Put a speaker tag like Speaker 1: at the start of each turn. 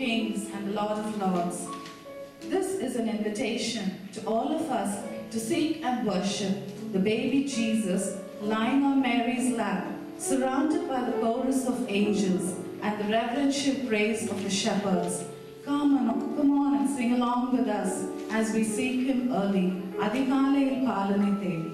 Speaker 1: Kings and the Lord of Lords. This is an invitation to all of us to seek and worship the baby Jesus lying on Mary's lap, surrounded by the chorus of angels and the reverential praise of the shepherds. Come on, come on and sing along with us as we seek him early. Adikale il palanite.